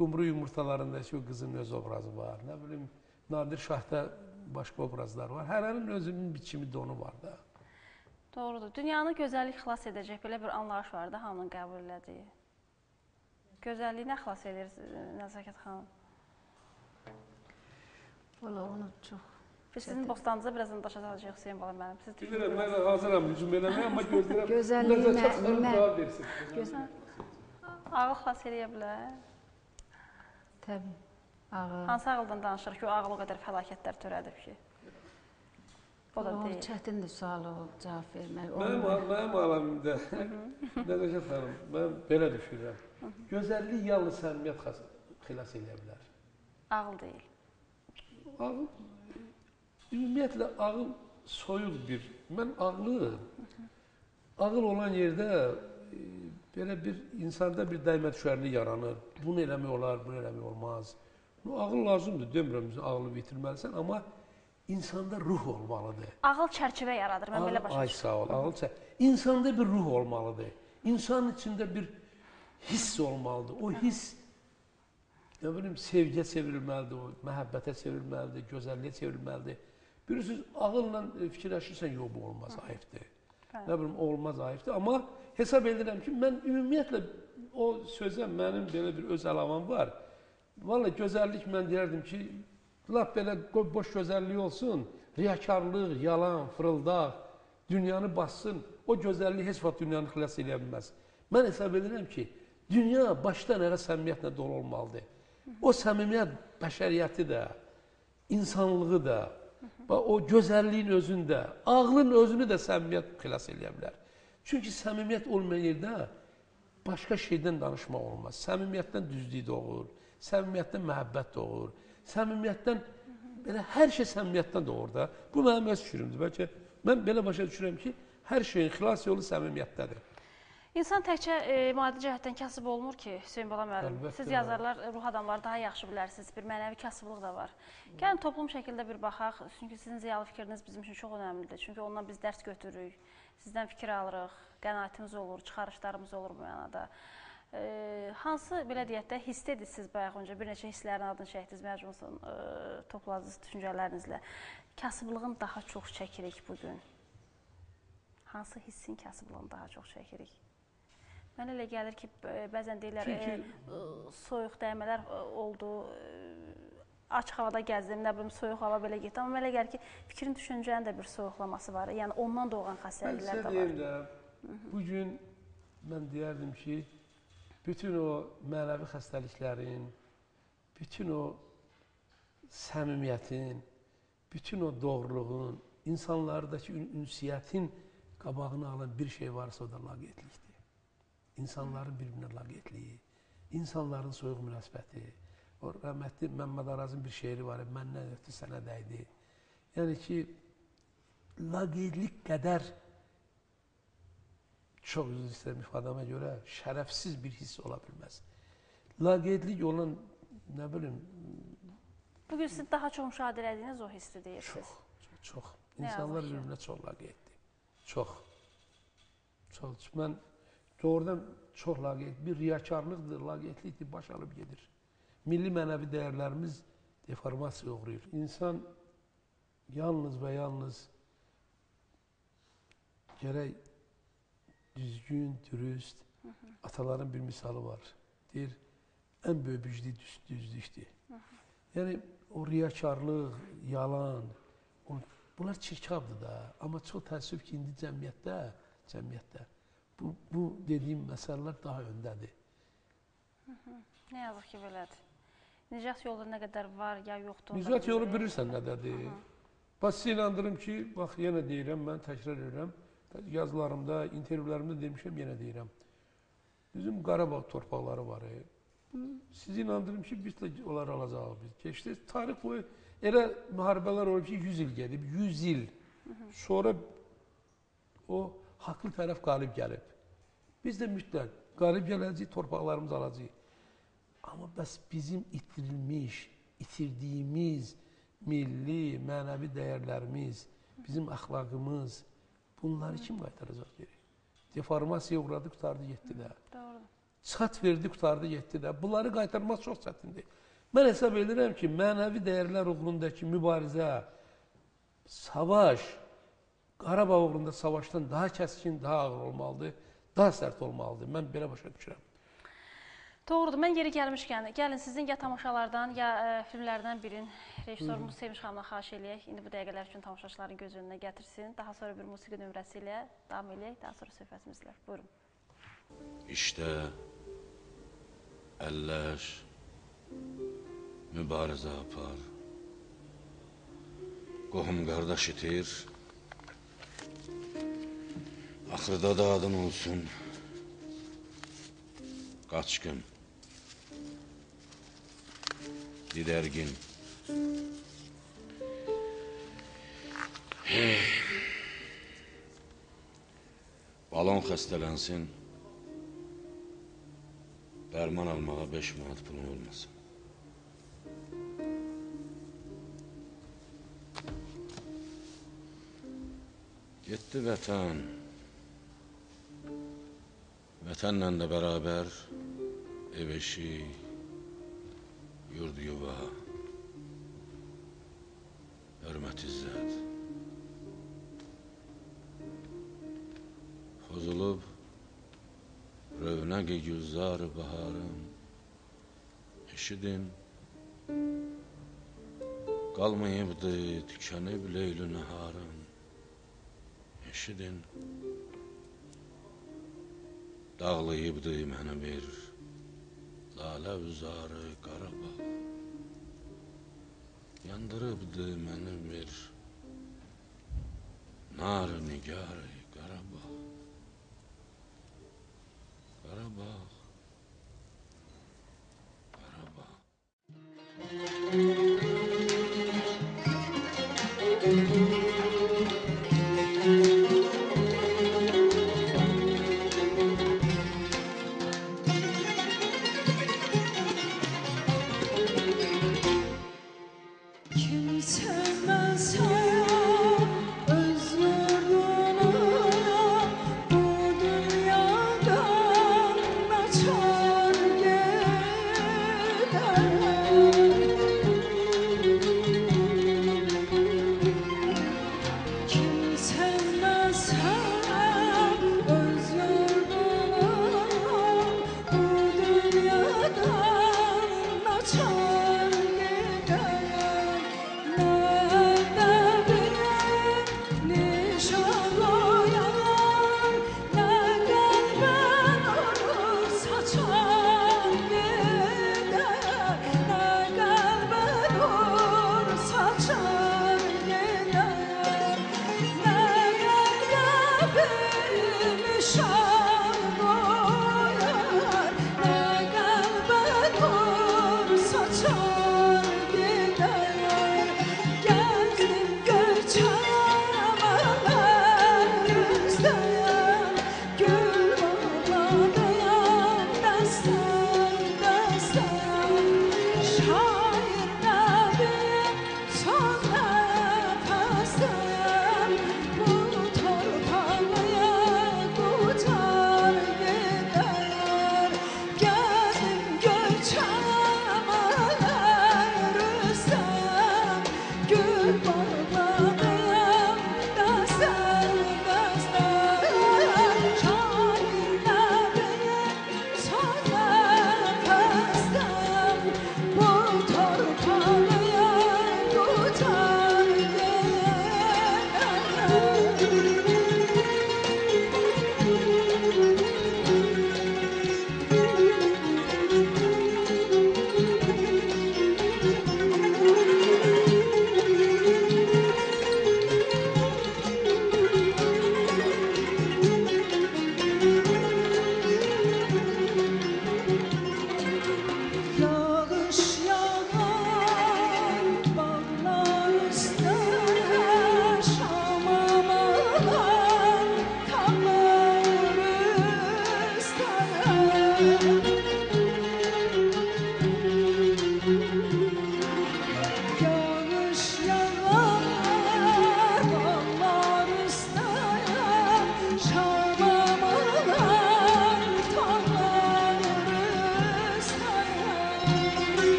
Qumru yumurtalarındakı o qızın öz obrazı var. Nə bilim, Nadir Şahda başqa obrazlar var. Hərənin özünün biçimi donu var da. Doğrudur. Dünyanı gözəllik xilas edəcək belə bir anlayış var da hamının qəbul elədiyi. Gözəlliyi nə xilas edir Nəzakət xanım? Valla onu çox Biz sizin bostanınıza birazdan daşa salacağıq Hüseyin bala mənim. Siz Bilirəm, mən hazıram hücum eləməyə, amma gözləyirəm. Gözəlliyi Nəzər nə- çatışlarım nə- cavab versin. gözəl. ağıl xilas edə bilər. Təbii. Ağı. Hansı ağıldan danışırıq ki, o ağıl o qədər fəlakətlər törədib ki? O da O deyil. çətindir sual o cavab vermək. Mənim, mənim aləmimdə, Nəzəkət xanım, mən belə düşünürəm. Gözəllik yalnız səmimiyyət xas- xilas edə bilər. Ağıl deyil. Ağıl, ümumiyyətlə ağıl soyuq bir, mən ağlı, ağıl olan yerdə belə bir insanda bir dəymə düşərlik yaranır. Bunu eləmək olar, bunu eləmək olmaz. Bu ağıl lazımdır, demirəm ağlı bitirməlisən, amma insanda ruh olmalıdır. Ağıl çərçivə yaradır. Mən belə başa Ay düşürəm. sağ ol, ağıl çə. İnsanda bir ruh olmalıdır. İnsanın içində bir hiss olmalıdır. O hiss nə bilim sevgiyə çevrilməlidir, o məhəbbətə çevrilməlidir, gözəlliyə çevrilməlidir. Bilirsiniz, ağılla e, fikirləşirsən, yox bu olmaz, ayıbdır. Bəli. Nə bilim, olmaz, ayıbdır. Amma hesab edirəm ki, mən ümumiyyətlə o sözə mənim belə bir öz əlavəm var. Valla gözəllik mən deyərdim ki, lap belə boş gözəllik olsun, riyakarlıq, yalan, fırıldaq, dünyanı bassın. O gözəllik heç vaxt dünyanı xilas edə bilməz. Mən hesab edirəm ki, dünya başdan ələ səmimiyyətlə dolu olmalıdır. O səmimiyyət bəşəriyyəti də, insanlığı da, və o gözəlliyin özündə, ağlın özünü də səmimiyyət xilas edə bilər. Çünki səmimiyyət olmayan yerdə başqa şeydən danışmaq olmaz. Səmimiyyətdən düzlük doğur, səmimiyyətdən məhəbbət doğur, səmimiyyətdən belə hər şey səmimiyyətdən doğur da. Bu mənim öz fikrimdir. Bəlkə mən belə başa düşürəm ki, hər şeyin xilas yolu səmimiyyətdədir. İnsan təkcə e, maddi cəhətdən kasıb olmur ki, Hüseyn Bala müəllim. Siz yazarlar, e, ruh adamları daha yaxşı bilərsiniz. Bir mənəvi kasıblıq da var. Gəlin toplum şəkildə bir baxaq. Çünki sizin ziyalı fikriniz bizim üçün çox önəmlidir. Çünki ondan biz dərs götürürük. Sizdən fikir alırıq, qənaətimiz olur, çıxarışlarımız olur bu mənada. E, hansı belə deyək də hissdədir siz bayaq öncə bir neçə hisslərin adını çəkdiniz, məcmusun e, topladınız düşüncələrinizlə. Kasıblığın daha çox çəkirik bu gün. Hansı hissin kasıblığını daha çox çəkirik? Mənə elə gəlir ki, bəzən deyirlər, Çünki- e, soyuq dəymələr e, oldu, e, açıq havada gəzdim, nə bilim soyuq hava belə getdi. Amma elə gəlir ki, fikrin, düşüncənin də bir soyuqlaması var. Yəni ondan doğan Mən xəstəliklər də var. deyim də, bu gün mən deyərdim ki, bütün o mənəvi xəstəliklərin, bütün o səmimiyyətin, bütün o doğruluğun, insanlardakı ün- ünsiyyətin qabağını alan bir şey varsa o da laqeydlikdir. İnsanların bir-birinə laqeydliyi, insanların soyuq münasibəti. O rəhmətli Məmməd Arazın bir şeiri var, məndən ötü sənə dəydi. Yəni ki, laqeydlik qədər çox üzr istəyirəm ifadəmə görə şərəfsiz bir hiss ola bilməz. Laqeydlik olan nə bilim Bu gün siz daha çox müşahidə etdiyiniz o hissi deyirsiniz. çox, çox, İnsanlar bir-birinə çox laqeyddir. Çox. Çox. Mən doğrudan çox laqeyd, bir riyakarlıqdır, laqeydlikdir, baş alıb gedir. Milli mənəvi dəyərlərimiz deformasiya uğrayır. İnsan yalnız və yalnız gərək düzgün, dürüst, ataların bir misalı var. Deyir, ən böyük güclük düz, düzlükdür. Yəni o riyakarlıq, yalan, bunlar çirkabdır da. Amma çox təəssüf ki, indi cəmiyyətdə, cəmiyyətdə bu, bu dediyim məsələlər daha öndədir. Nə yazıq ki, belədir. Nicat yolu nə qədər var ya yoxdur. Nicat yolu bilmirik. bilirsən nədədir? Bax sizə inandırım ki, bax yenə deyirəm, mən təkrar edirəm. Yazılarımda, intervyularımda demişəm, yenə deyirəm. Bizim Qarabağ torpaqları var. e. Sizi inandırım ki, biz də onları alacağıq biz. Keçdi tarix boyu elə müharibələr olub ki, 100 il gedib, 100 il. Sonra o haqlı tərəf qalib gəlib. Biz də mütləq qalib gələcəyik, torpaqlarımızı alacağıq. Amma bəs bizim itirilmiş, itirdiyimiz milli, mənəvi dəyərlərimiz, bizim əxlaqımız, bunları kim qaytaracaq geri? Deformasiyaya uğradı, qutardı, getdi də. Doğru. Çat verdi, qutardı, getdi də. Bunları qaytarmaq çox çətindir. Mən hesab edirəm ki, mənəvi dəyərlər uğrundakı mübarizə, savaş, Qarabağ uğrunda savaşdan daha kəskin, daha ağır olmalıdır, daha sərt olmalıdır. Mən belə başa düşürəm. Doğrudur. Mən yeri gəlmişkən, gəlin sizin ya tamaşalardan, ya ə, filmlərdən birin rejissorumuz Sevinç xanımdan xahiş eləyək. İndi bu dəqiqələr üçün tamaşaçıların göz önünə gətirsin. Daha sonra bir musiqi nömrəsi ilə davam eləyək. Daha sonra söhbətimizlə. Buyurun. İşte əlləş mübarizə apar. Qohum qardaş itir. Axırda da adın olsun. Qaçqın. Didərgin. Hey. Balon xəstələnsin. Dərman almağa 5 manat pulun olmasın. Getdi vətən. Vatanla da beraber ev eşi, yurd yuva, hürmet izzet. Huzulub rövnagi gülzar baharım, işidin Qalmayıbdı tükənib leyli naharım Eşidin Dağlayıbdı mənə bir. Lalə üzarı Qarabağ Yandırıbdı məni bir. Nar nigarı Qarabağ Qarabağ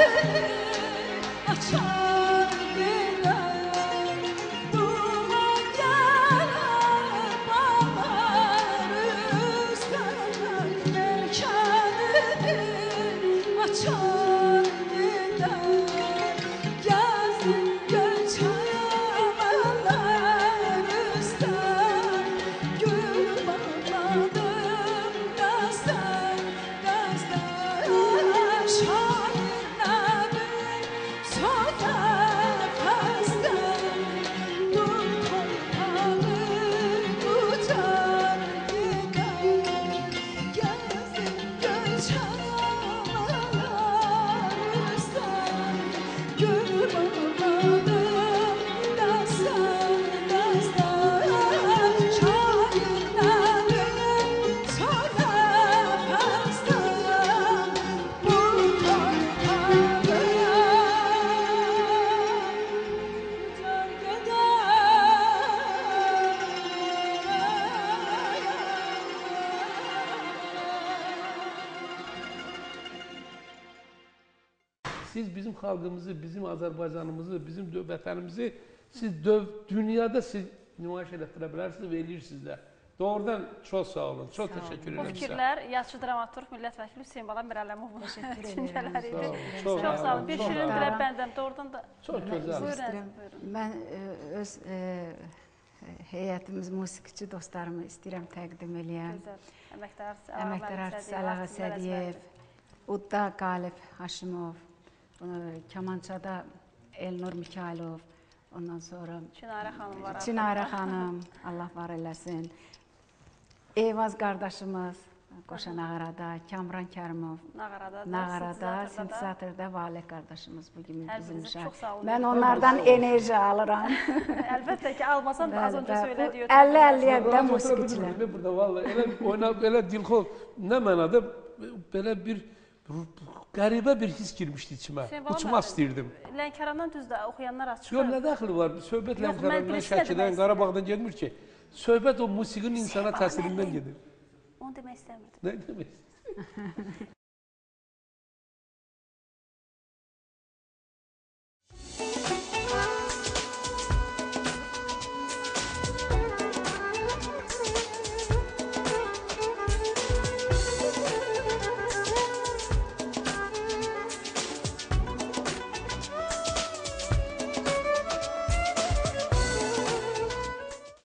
a child. Siz bizim halkımızı, bizim Azərbaycanımızı, bizim vətənimizi siz döv, dünyada siz nümayiş etdirə bilərsiniz və eləyirsiniz də. Doğrudan çox sağ olun. Çox təşəkkür Bu edirəm sizə. fikirlər yaşlı dramaturq millət vəkili Hüseyn Bala Mirələmovun Təşəkkür düşüncələri edirəm. idi. Sağ olun. Çox sağ olun. Bir şirin sağ dilə bəndəm. Doğrudan da Çox gözəl. Buyurun. Mən e, öz e, heyətimiz musiqiçi dostlarımı istəyirəm təqdim eləyəm. gözəl. Əməkdar artist Əlağa Sədiyev, Udda Qalib Haşimov, kamançada Elnur Mikailov, ondan sonra Çinarə xanım var. Çinarə xanım, Allah var eləsin. Eyvaz qardaşımız, Qoşa Nağarada, Kamran Kərimov, Nağarada. da, Nağarada, sintezatorda da. sintezatorda Valeh qardaşımız bu gün Hər bizim birinizə şahid. çox sağ olun. Mən onlardan enerji alıram. Əlbəttə ki, almasan da az öncə söylədiyi Bu 50-50-yə Rahat də musiqiçilər. Burada vallahi elə oynab elə dilxor nə mənada belə bir qəribə bir his girmişdi içimə. Bala Uçmaq istəyirdim. Lənkərandan düzdür oxuyanlar açıq. Yox, nə dəxli var? Söhbət Lənkərandan, Şəkidən, Qarabağdan getmir ki. Söhbət o musiqinin insana təsirindən gedir. Onu demək istəmirdim. Nə demək?